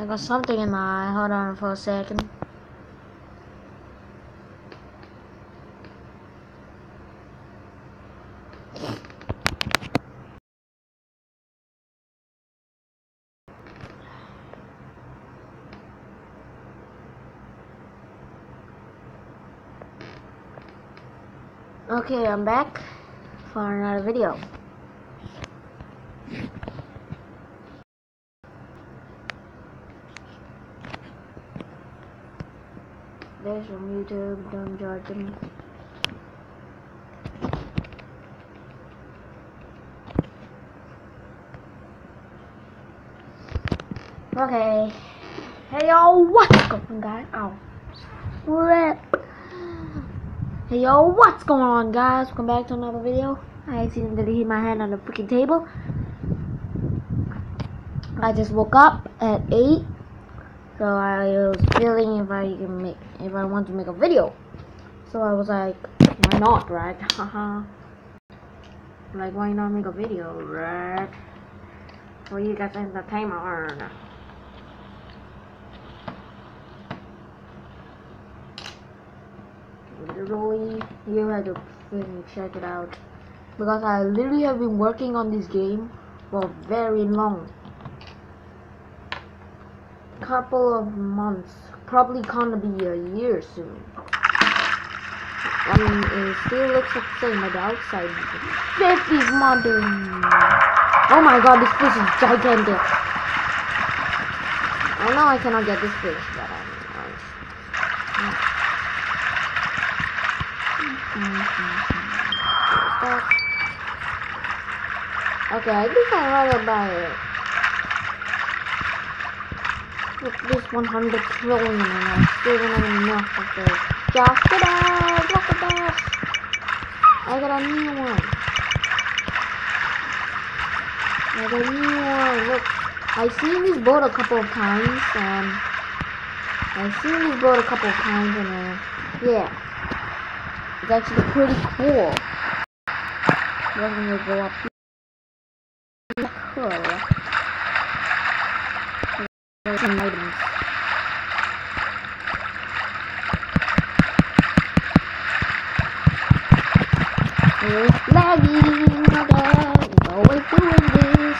I got something in my eye. Hold on for a second. Okay, I'm back for another video. From YouTube, don't judge me. Okay. Hey yo, what's going on guys? Ow. Rip. Hey yo, what's going on guys? Welcome back to another video. I accidentally hit my hand on the freaking table. I just woke up at 8 so I was feeling if I can make if I want to make a video. So I was like, why not, right? Haha. like why not make a video, right? For you guys entertainment. Literally, you had to check it out because I literally have been working on this game for very long couple of months, probably gonna be a year soon. I mean, it still looks the same on the outside. 50 modern. Oh my god, this fish is gigantic. I know I cannot get this fish, but I mean, Okay, I think I'd rather buy it. Look, this 100 trillion and I still don't have enough of this. Josh, get out! Look at this! I got a new one. I got a new one. Look, I've seen this boat a couple of times and I've seen this boat a couple of times and uh, yeah. It's actually pretty cool. We're gonna go up here. Cool. Some items. It's lagging again. It's always doing this.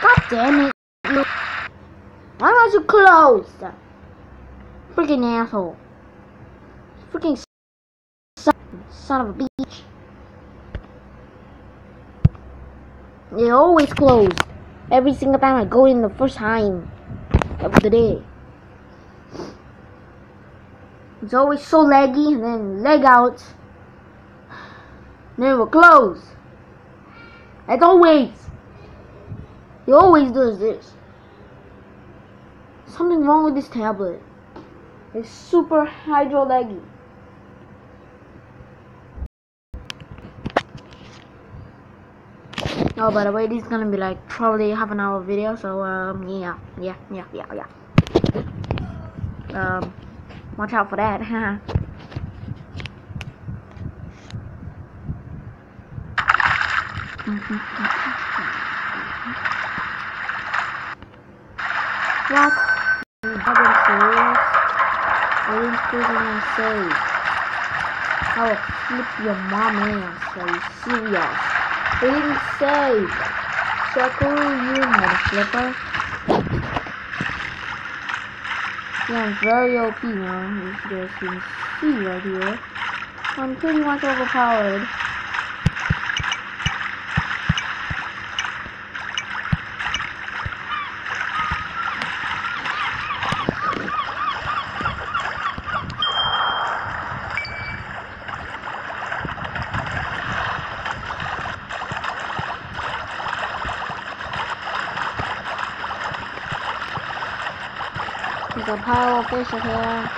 God damn it. Why aren't you closed? Freaking asshole. Freaking son, of a bitch. They always closed. Every single time I go in the first time of the day. It's always so laggy and then leg out. Then it will close. As always. He always does this. Something wrong with this tablet. It's super hydro laggy. Oh, by the way, this is gonna be like probably half an hour video, so um, yeah, yeah, yeah, yeah, yeah. Um, watch out for that. what? You haven't serious? Are you freaking gonna say? I will flip your mom ass. Are you serious? I didn't say. Screw you, mother flipper. Yeah, I'm very OP now. As you guys can see right here. I'm pretty much overpowered. There's a in here.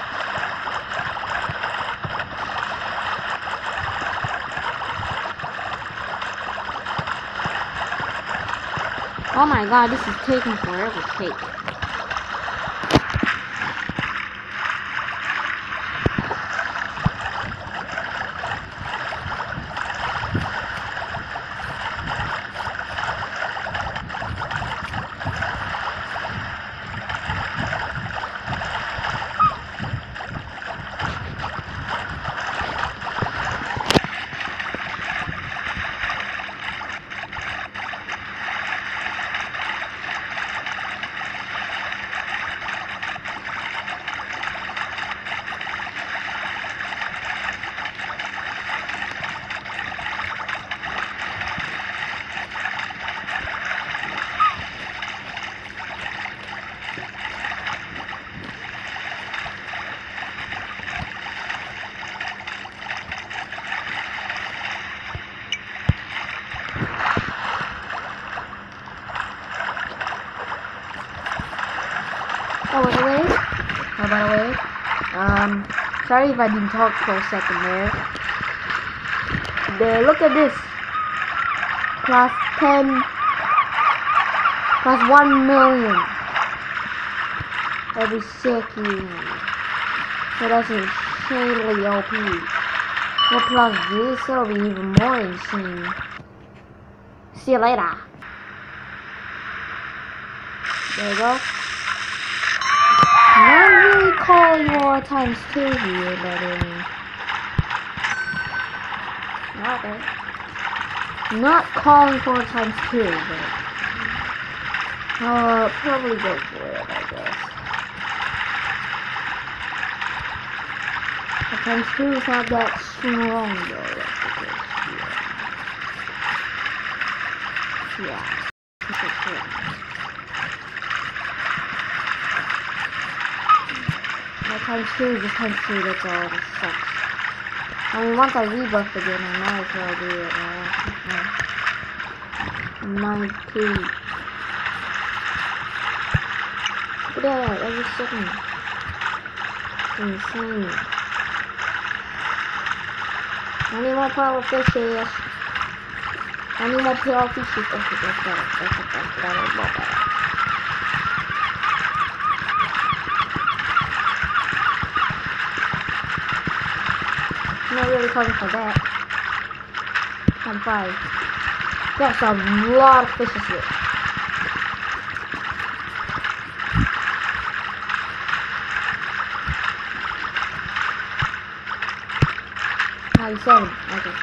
Oh my god, this is taking forever to take. Oh, by the way, oh, by the way, um, sorry if I didn't talk for a second there. There, look at this. Plus 10, plus 1 million. Every second. So that's insanely OP. Well, plus this, it'll be even more insane. See you later. There you go. Not really calling more times two here, but um, not that. Not calling four times two, but uh, probably go for it, I guess. The times two is not that strong though. Yeah. Yeah. This is correct. My times two is just times two, that's all. It sucks. I mean, once I rebuff again, I might as well do it. Uh, nine two. Look at that, every second. It's insane. I need more power fishes. I need more power fishes. Okay, that's better. That's better. That's better. Really calling for that. I'm five. That's a lot of fishes here. Ninety-seven. Okay.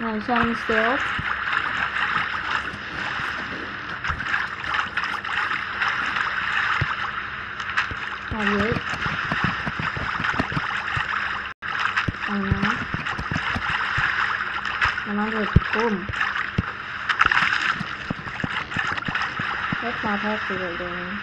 Ninety-seven still. Ninety-eight. I know. One hundred. Boom. That's not healthy right there.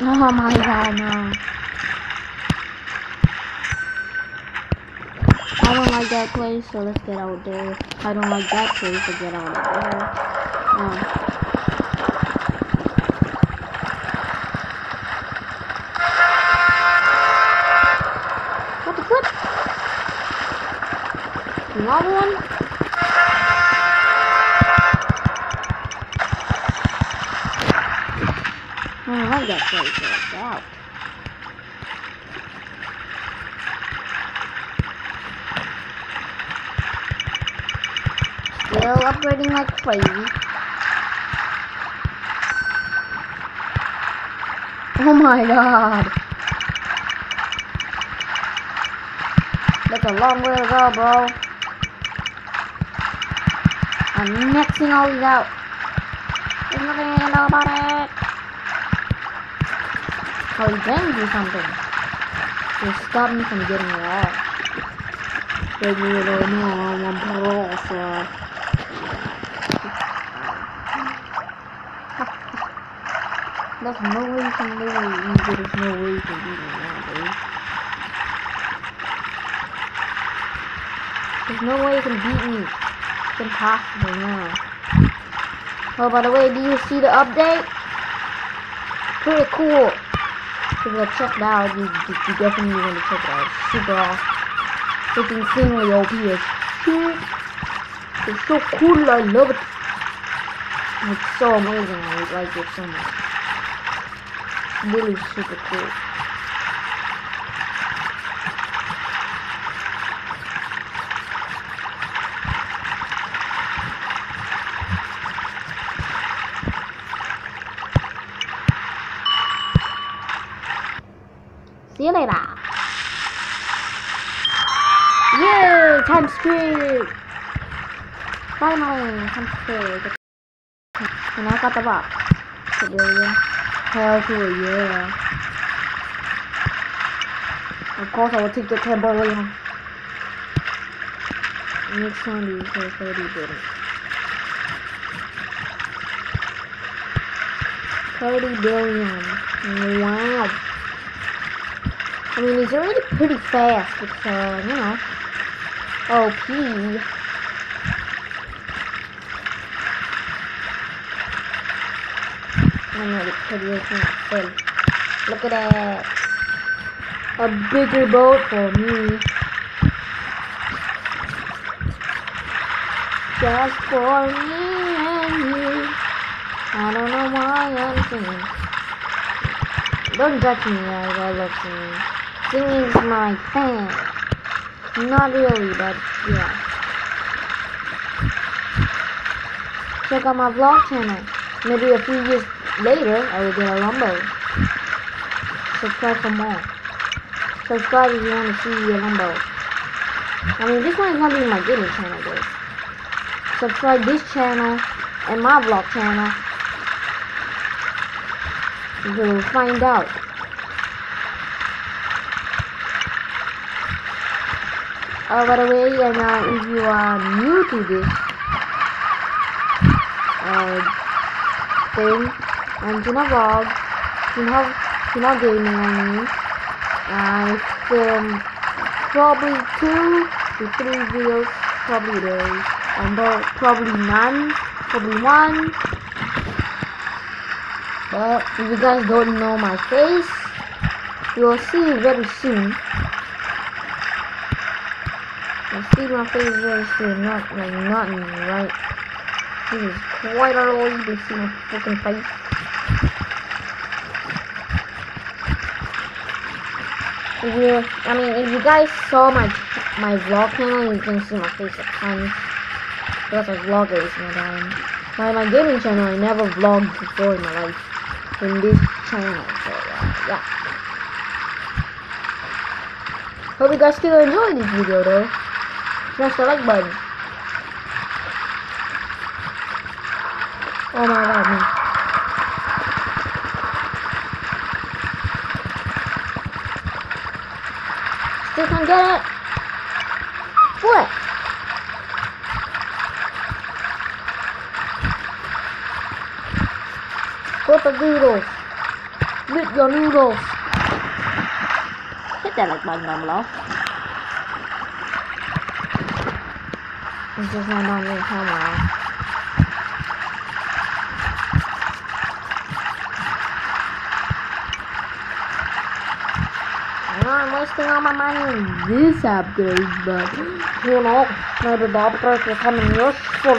Oh my god, no. I don't like that place, so let's get out there. I don't like that place, so get out of there. Um, what the flip? Another one? I don't like that place, so let's get out. Still upgrading like crazy. Oh my god. That's a long way to go, bro. I'm maxing all these out. There's nothing I can do about it. Oh, you can do something. To stop me from getting it off. Maybe don't know I'm pro, There's no way you can There's no way you can beat me now, dude. There's no way you can beat me. It's impossible now. Oh, by the way, do you see the update? Pretty cool. If you check it out, you, you, you definitely want to check it out. It's super awesome. It's insanely OP shit. It's so cool, I love it. It's so amazing, I like it so much. Really super cool. See you later. Yay! Time streak! Finally, time streak. And I got the box. A Hell to. Of course, I will take the 10 billion. Next time you say 30 billion. 30 billion. Wow. I mean, he's already pretty fast with, uh, you know, OP. Really pretty full. Look at that. A bigger boat for me. Just for me and you. I don't know why I'm singing. Don't judge me as I love singing. Singing is my thing. Not really, but yeah. Check out my vlog channel. Maybe a few years later, I will get a Lambo. Subscribe for more. Subscribe if you want to see a Lambo. I mean, this one is not even my gaming channel, guys. Subscribe this channel and my vlog channel. You'll find out. Oh, by the way, and uh, if you are new to this uh, thing, and Gina Vlog, Gina, Gina Gaming, I mean, I film probably two to three videos, probably days, and uh, probably none, probably one. But if you guys don't know my face, you'll see very soon. You'll see my face very soon, not like not right. This is quite early to see my fucking face. I mean, if you guys saw my my vlog channel, you can see my face at times. Because I vlog every single time. My my gaming channel, I never vlogged before in my life. In this channel, so uh, yeah. Hope you guys still enjoy this video though. Smash the like button. Oh my god, man. Still can't get it. What? Put the noodles. With your noodles. Hit that like button down below. It's just not on the camera. I'm wasting all my money on this upgrade, but you know, maybe the upgrade will come in useful.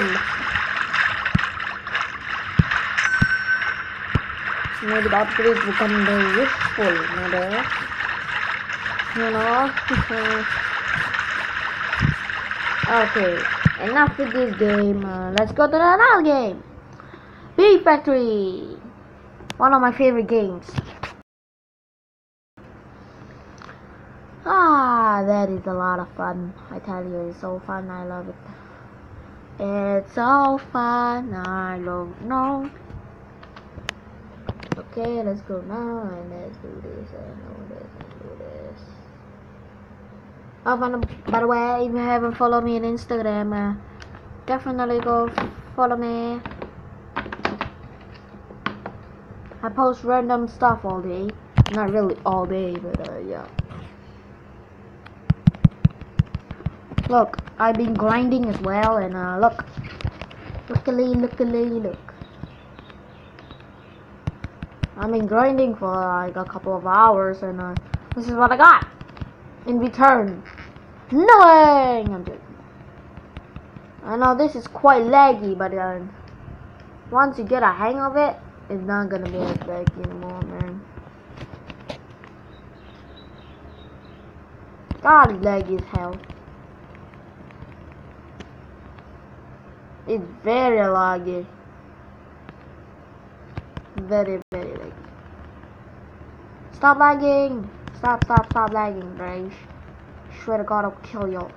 Maybe the upgrade will come in very useful, maybe. You know? okay, enough with this game. Uh, let's go to another game. Bee Factory. One of my favorite games. Ah, that is a lot of fun. I tell you, it's so fun. I love it. It's so fun. I love no. Okay, let's go now and let's do this and do this and do this. Oh, by the, by the way, if you haven't followed me on Instagram, uh, definitely go follow me. I post random stuff all day. Not really all day, but uh, yeah. Look, I've been grinding as well, and uh, look, lookily, lookily, look. I've been grinding for like a couple of hours, and uh, this is what I got in return. Nothing. I'm joking. I know this is quite laggy, but uh, once you get a hang of it, it's not gonna be as laggy anymore, man. God, laggy as hell. It's very laggy. Very, very laggy. Stop lagging! Stop, stop, stop lagging, Grace. Swear to God, I'll kill you.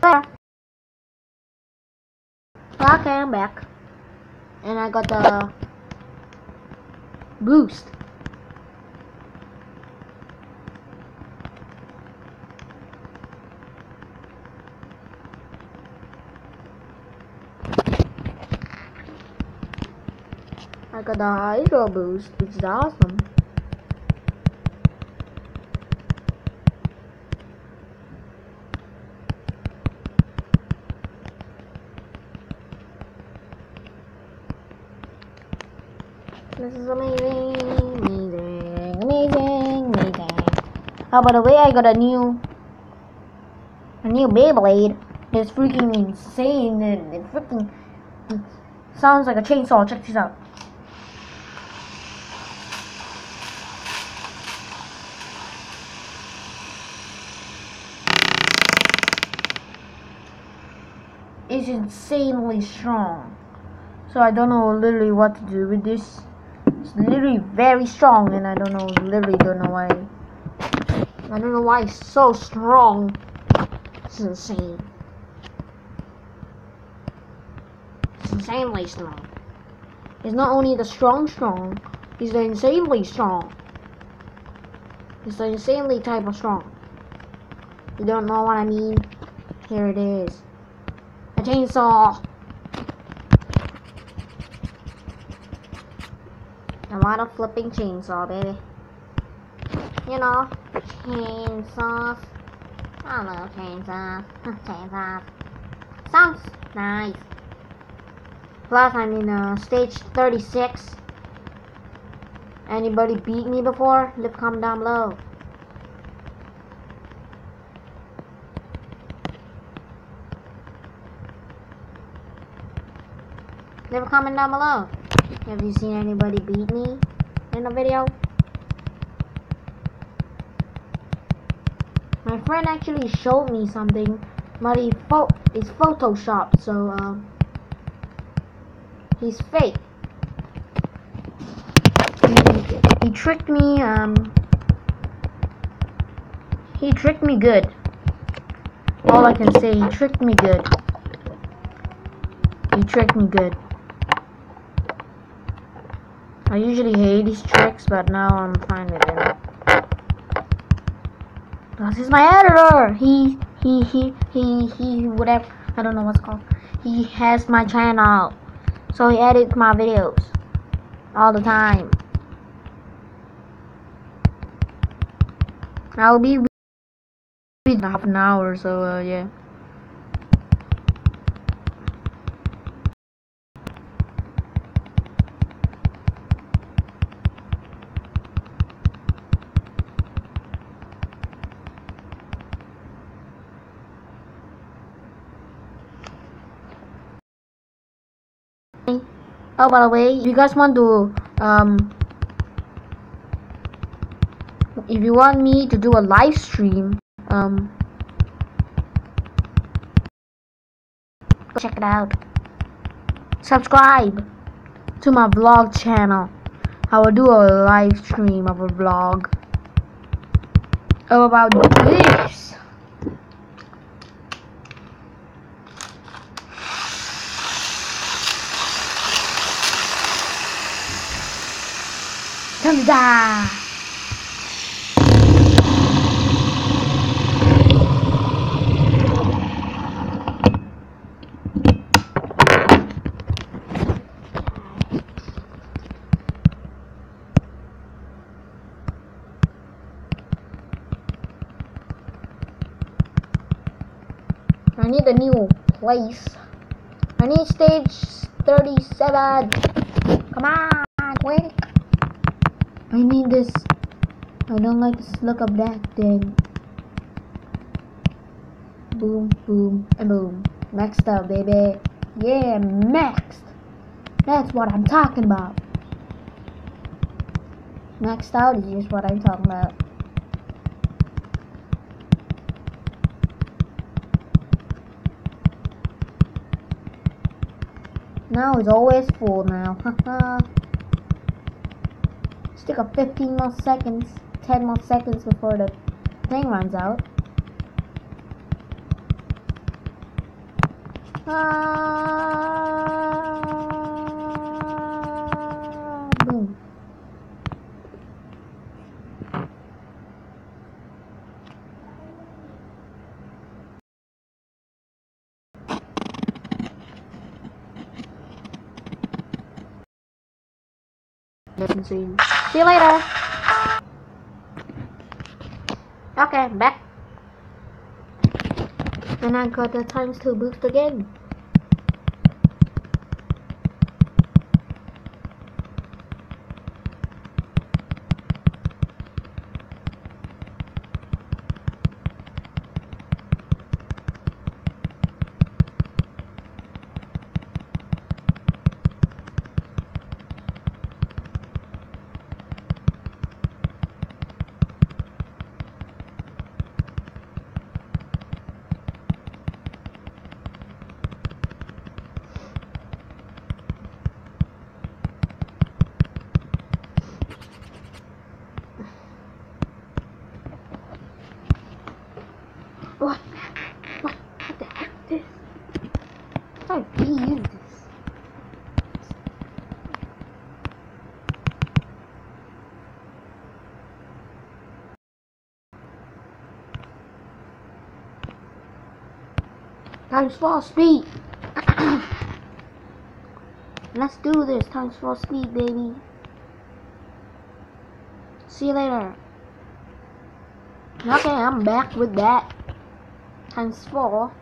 There. Okay, I'm back. And I got the boost. I got the hydro boost, which is awesome. This is amazing, amazing, amazing, amazing. Oh, by the way, I got a new, a new Beyblade. It's freaking insane and it freaking sounds like a chainsaw. Check this out. It's insanely strong. So I don't know literally what to do with this. It's literally very strong, and I don't know, literally don't know why. I don't know why it's so strong. It's insane. It's insanely strong. It's not only the strong strong, it's the insanely strong. It's the insanely type of strong. You don't know what I mean? Here it is. A chainsaw. I want a flipping chainsaw, baby. You know, chainsaws. I love chainsaws. chainsaws. Sounds nice. Plus, I'm in uh, stage 36. Anybody beat me before? Leave a comment down below. Leave a comment down below. Have you seen anybody beat me in a video? My friend actually showed me something, but he pho- it's photoshopped, so uh, he's fake. He, he tricked me. Um, he tricked me good. All I can say, he tricked me good. He tricked me good. I usually hate these tricks, but now I'm fine with him. This is my editor. He, he, he, he, he, whatever. I don't know what's called. He has my channel, so he edits my videos all the time. I'll be in half an hour, so uh, yeah. Oh, by the way, if you guys want to, um, if you want me to do a live stream, um, check it out. Subscribe to my vlog channel. I will do a live stream of a vlog about this. yaptığında. I need a new place. I need stage 37. Come on, quick. I need this. I don't like this look of that thing. Boom, boom, and boom. Maxed out, baby. Yeah, maxed. That's what I'm talking about. Maxed out is just what I'm talking about. Now it's always full now. Stick up 15 more seconds, 10 more seconds before the thing runs out. Ah, boom. Soon. See you later. Okay, back. And I got the times two boost again. Times four speed. Let's do this. Times four speed, baby. See you later. Okay, I'm back with that times 4